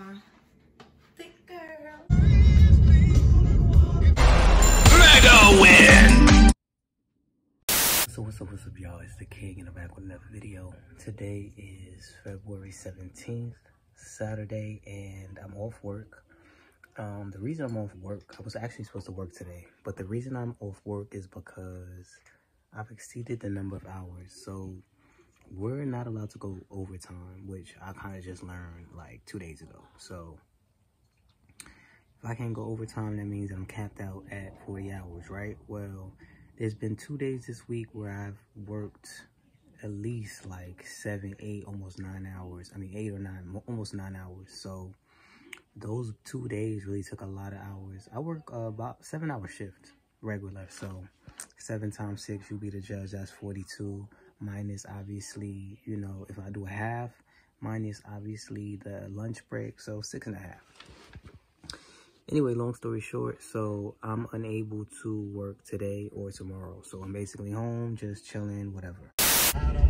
my thick girl. Mega win! So what's up, what's up, y'all? It's the King and I'm back with another video. Today is February 17th, Saturday, and I'm off work. Um, the reason I'm off work, I was actually supposed to work today, but the reason I'm off work is because I've exceeded the number of hours. So we're not allowed to go overtime, which I kind of just learned like two days ago. So if I can't go overtime, that means I'm capped out at 40 hours, right? Well, there's been two days this week where I've worked at least like seven, eight, almost nine hours. I mean, eight or nine, almost nine hours. So those two days really took a lot of hours. I work uh, about seven hour shift regular. So seven times six, you'll be the judge. That's 42 minus obviously, you know, if I do a half, minus obviously the lunch break. So six and a half. Anyway, long story short, so I'm unable to work today or tomorrow. So I'm basically home, just chilling, whatever.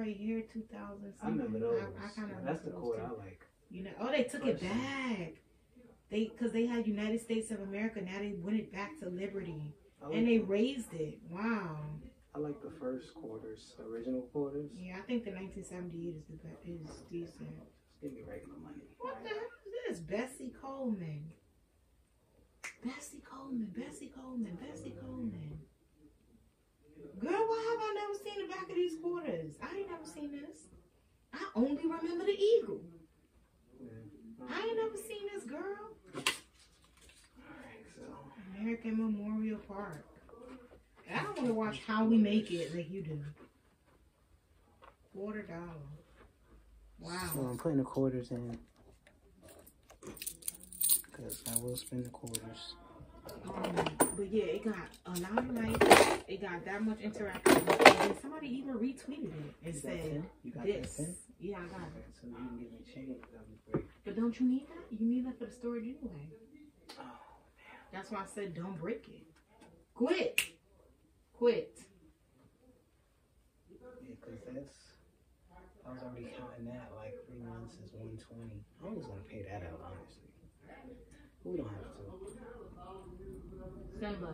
right here, 2000. I remember those. I, I kind of That's the quarter I like. You know, oh, they took it Personally. back. They, cause they had United States of America. Now they went it back to Liberty, like, and they raised it. Wow. I like the first quarters, the original quarters. Yeah, I think the 1978 is the best. Is decent. Just give me regular money. What the hell is this? Bessie Coleman. Bessie Coleman. Bessie Coleman. Bessie Coleman. Girl, why have I never seen the back of these quarters? I ain't never seen this. I only remember the eagle. I ain't never seen this girl. Alright, so American Memorial Park. I don't want to watch How We Make It like you do. Quarter dollar. Wow. So. I'm putting the quarters in. Because I will spend the quarters. Um, but yeah, it got a lot of likes. It got that much interaction. And somebody even retweeted it and You said, ten? You got this. Yeah, I got it. so you can give me change. That'd be great. But don't you need that? You need that for the storage anyway. Oh, That's why I said don't break it. Quit. Quit. yeah, because that's. I was already counting that like three months is 120. I was going to pay that out, honestly. But we don't have to. Simba.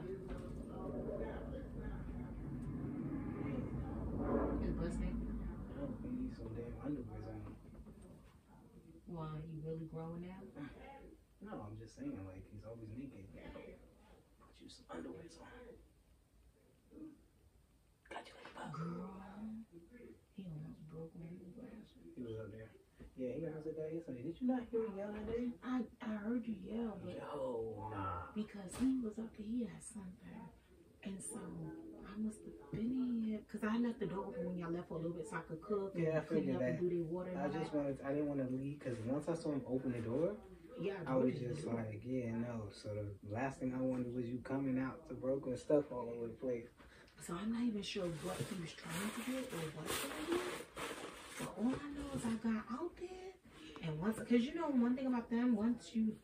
It's busting. I don't think some damn underwears on. Why, you really growing now? No, I'm just saying, like, he's always naked. Put you some underwears on. Got you like a bug. He almost broke one of. He was up there. Yeah, he was up there yesterday. Did you not hear me yell that day? I, I heard you yell, but Yo, nah. because he was up there, he had something. And so I must have been in here because I left the door open when y'all left for a little bit so I could cook and Yeah, I clean figured up and that. do their water I just that. wanted, I didn't want to leave because once I saw him open the door, Yeah, I was just like, yeah, no. So the last thing I wanted was you coming out to broken stuff all over the place. So I'm not even sure what he was trying to get or what he did. But all I know is I got out there, and once, because you know one thing about them, once you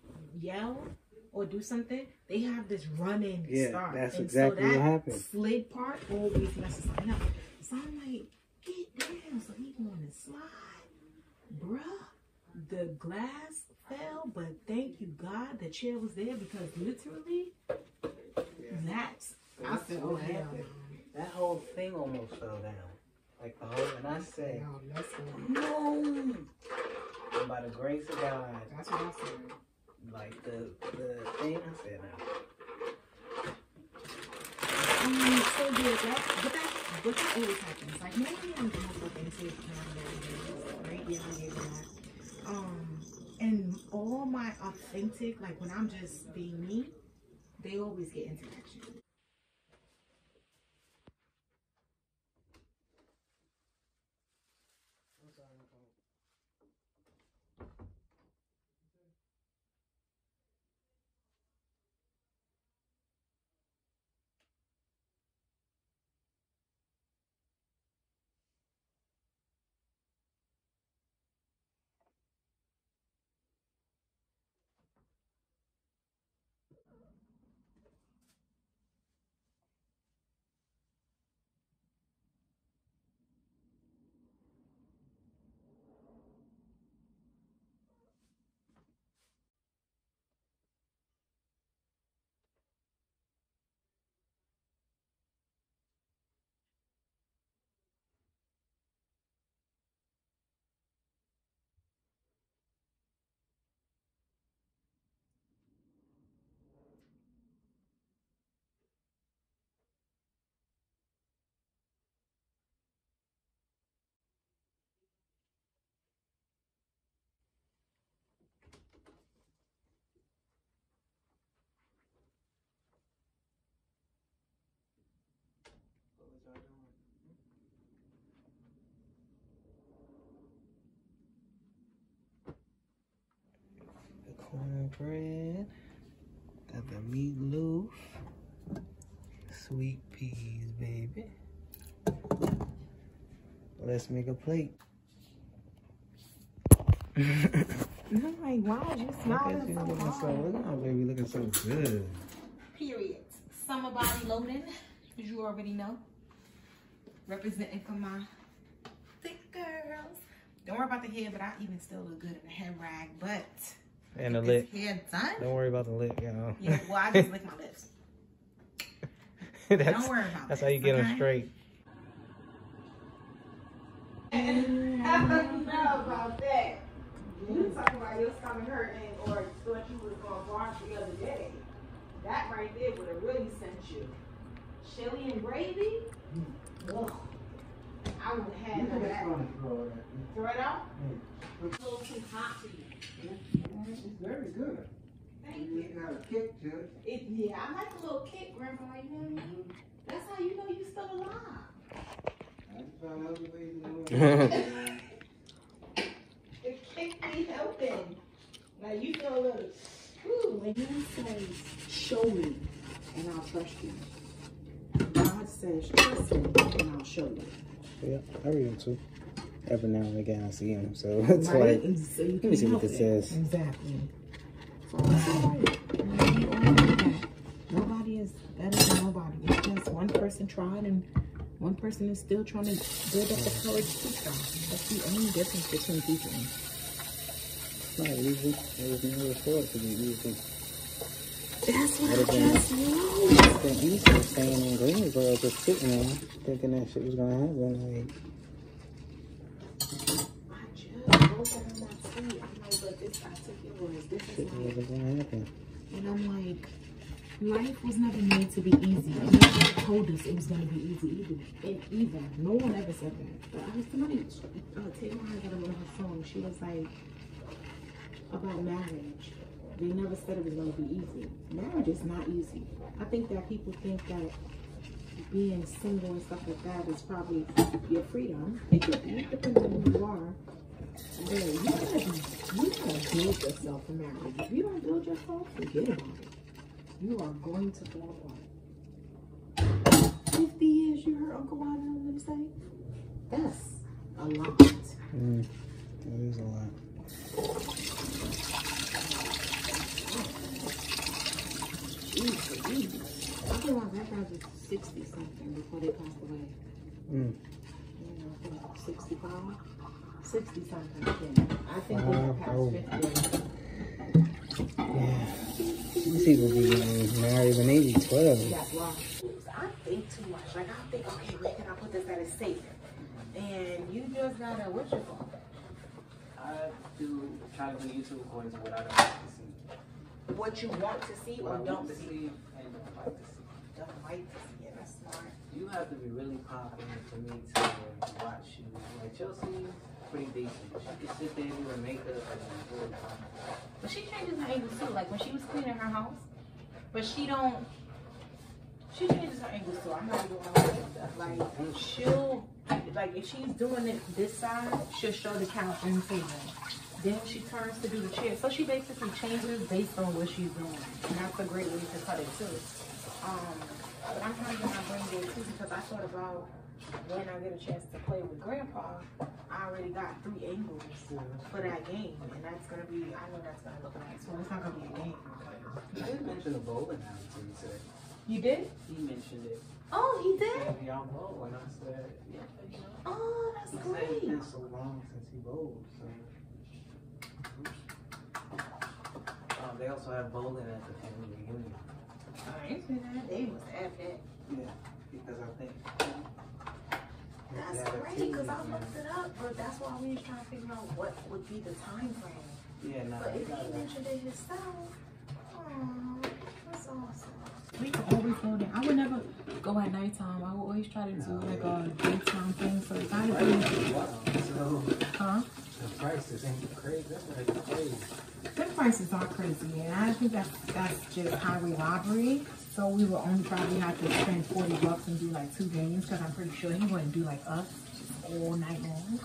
yell or do something, they have this running Yeah, start. that's and exactly so what that happened. Slid part always messes something up. So I'm like, get down. So he going to slide, bruh. The glass fell, but thank you God the chair was there because literally that's. I That's said, what oh hell. happened. That whole thing almost fell down. Like the whole, and I said, No, no. And by the grace of God, That's what I said. like the the thing, I said, no. Um, so yeah, that, but that, but that always happens. Like maybe I'm doing something to kind right? Yeah. Um, and all my authentic, like when I'm just being me, they always get interaction. What was y'all doing? The cornbread. Got the meatloaf. Sweet peas, baby. Let's make a plate. I'm like, why is you Look at smiling you so looking so, hard? look at my baby looking so good. Period. Summer body loading, as you already know. Representing for my thick girls. Don't worry about the hair, but I even still look good in a hair rag. But And the this lip. hair done. Don't worry about the lip, y'all. Yeah, well, I just lick my lips. that's, Don't worry about that's this, how you get them straight. I don't know about that. You talking about your stomach hurting or thought you was going to bark the other day. That right there would have really sent you. Chili and gravy? Mm. Ugh. I would have had that. Throw it out? It's a little too hot for you. It's very good. Thank You you. got a kick to it. It, yeah, I like a little kick, Grandpa. You know what I mean? Mm-hmm. That's how you know you're still alive. I just found other ways to do it. The kick be helping. Now you feel a little. Ooh, when he say, "Show me," and I'll trust you. God says, "Trust me," and I'll show you. Yeah, I read them too. Every now and again I see them, so it's right? like, so you let me see what this it. says. Exactly. So it's all right. You know, we all know that. Nobody is better than nobody. It's just one person tried and one person is still trying to build up the courage to try. That's the only difference between people. It's not easy. It was never thought to be easy. That's what I been- just. It's been easy staying in Greensboro, just sitting there, thinking that shit was gonna happen. Like, I just wrote that on my tweet. I'm like, but this, I took your words. This is wasn't gonna happen. and I'm like, life was never made to be easy. Nobody told us it was going to be easy either. And either. No one ever said that. But I was somebody, uh, Taylor had that on her phone. She was like, about marriage. They never said it was going to be easy. Marriage is not easy. I think that people think that being single and stuff like that is probably your freedom. It depending on who you are. But you gotta, you gotta build yourself for marriage. If you don't build yourself, forget about it. You are going to fall apart. 50 years you heard Uncle Wild and them say? That's a lot. Mm, that is a lot. I feel my was 60 something before they passed away. Mm. You know, I think 65, 60 something. I think they oh. 50. Yeah. These people be married when they be 12. That's why. I think too much. Like I think, okay, where can I put this that is safe? And you just gotta what you call? I do try to do YouTube according to what I don't. What you want to see or I don't see. see and don't like to see. Don't like to see it. That's smart. You have to be really popular for me to watch you. Like Chelsea, pretty decent. She can sit there and do her makeup and really popular. But she changes her angles too. Like when she was cleaning her house, but she don't. She changes her angles too. I'm not doing all that stuff. Like she'll, like if she's doing it this side, she'll show the couch in favor. Then she turns to do the chair. So she basically changes based on what she's doing, and that's a great way to cut it too. Um, but I'm trying to get my brain dead too because I thought about when I get a chance to play with Grandpa. I already got three angles for that game, and that's gonna be. I know that's gonna look nice. Well, it's not gonna be a game. I did mention the bowling alley to you today. You did? He mentioned it. Oh, he did. Maybe y'all bowl, and I said, yeah. Oh, that's said it's great. been so long since he bowled, so. Um, they also have bowling at the family reunion. I ain't seen that. They must have that. Yeah, because I think. That's Yeah, great because I looked it up, but that's why we was trying to figure out what would be the time frame. Yeah, nah, But they if got he mentioned it himself, that's can always go. I would never go at nighttime. I would always try to do like a daytime thing. So if I do, Wow, so huh? the prices ain't crazy. That's like crazy. Them prices are crazy, and I think that's that's just highway robbery. So we will only probably have to spend forty bucks and do like two games because I'm pretty sure he wouldn't do like us all night long.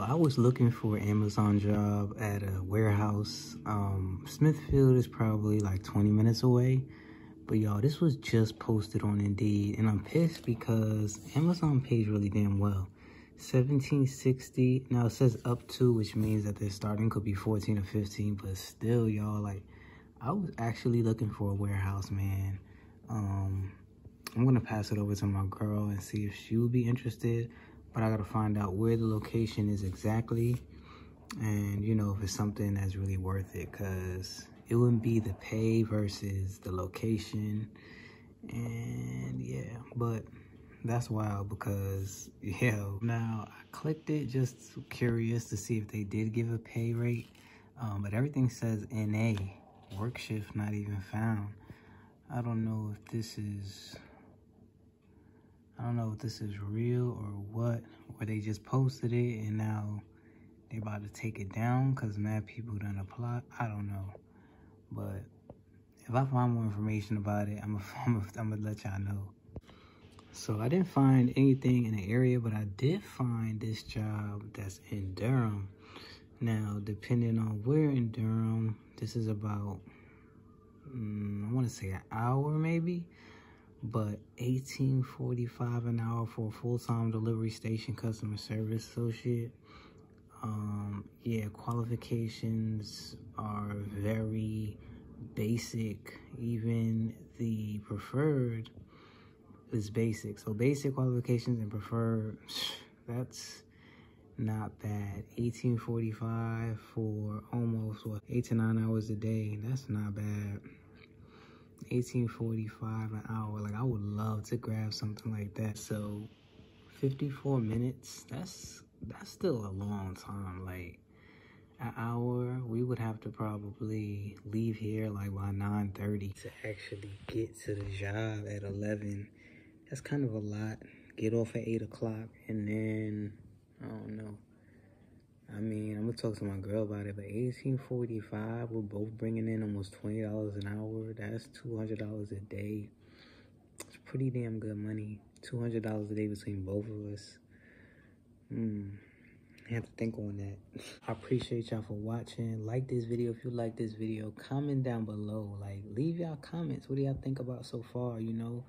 I was looking for Amazon job at a warehouse. Um, Smithfield is probably like 20 minutes away. But y'all, this was just posted on Indeed, and I'm pissed because Amazon pays really damn well. 1760 now it says up to which means that their starting could be 14 or 15 but still y'all like i was actually looking for a warehouse man um i'm gonna pass it over to my girl and see if she would be interested but I gotta find out where the location is exactly. And you know if it's something that's really worth it because it wouldn't be the pay versus the location. And yeah but that's wild because yeah. Now I clicked it just curious to see if they did give a pay rate. Um, but everything says NA work shift not even found. I don't know if this is I don't know if this is real or what, or they just posted it and now they about to take it down because mad people done apply. I don't know. But if I find more information about it, I'm I'm I'm let y'all know. So I didn't find anything in the area, but I did find this job that's in Durham. Now, depending on where in Durham, this is about, mm, I want to say an hour maybe but 1845 an hour for a full-time delivery station customer service associate. Um yeah qualifications are very basic. Even the preferred is basic. So basic qualifications and preferred that's not bad. 1845 for almost what eight to nine hours a day that's not bad 1845 an hour. Like i would love to grab something like that. So 54 minutes that's that's still a long time. Like an hour we would have to probably leave here like by 9 30 to actually get to the job at 11 that's kind of a lot. Get off at 8 o'clock and then i don't know I mean, I'm gonna talk to my girl about it, but 1845, we're both bringing in almost $20 an hour. That's $200 a day. It's pretty damn good money. $200 a day between both of us. Hmm. I have to think on that. I appreciate y'all for watching. Like this video if you like this video. Comment down below. Like, leave y'all comments. What do y'all think about so far? You know,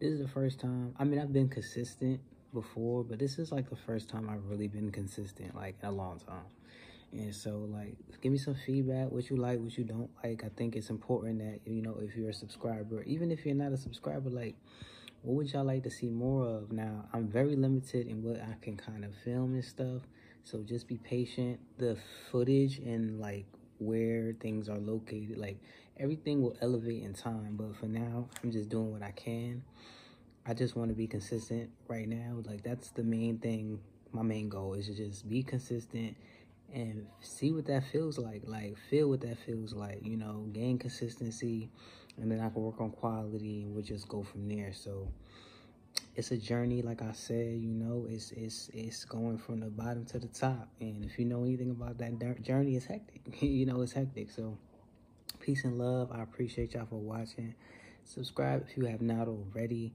this is the first time. I mean, I've been consistent before, but this is like the first time I've really been consistent, like in a long time. And so, like, give me some feedback, what you like, what you don't like. I think it's important that, you know, if you're a subscriber, even if you're not a subscriber, like, what would y'all like to see more of? Now, I'm very limited in what I can kind of film and stuff. So just be patient. The footage and, like, where things are located, like, everything will elevate in time. But for now, I'm just doing what I can. I just want to be consistent right now. Like that's the main thing. My main goal is to just be consistent and see what that feels like. Like feel what that feels like. You know, gain consistency, and then I can work on quality, and we'll just go from there. So it's a journey, like I said. You know, it's it's it's going from the bottom to the top. And if you know anything about that journey, it's hectic. you know, it's hectic. So peace and love. I appreciate y'all for watching. Subscribe if you have not already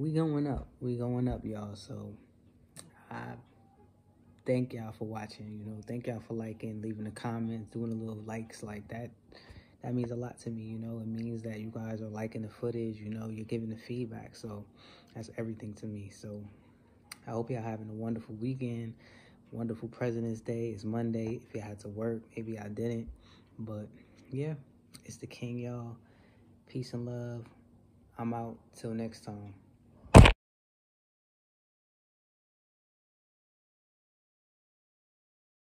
we going up. We going up, y'all. So I thank y'all for watching. You know, thank y'all for liking, leaving the comments, doing a little likes like that. That means a lot to me. You know, it means that you guys are liking the footage. You know, you're giving the feedback. So that's everything to me. So I hope y'all having a wonderful weekend. Wonderful President's Day. It's Monday. If you had to work, maybe I didn't. But yeah, It's the king, y'all. Peace and love. I'm out. Till next time.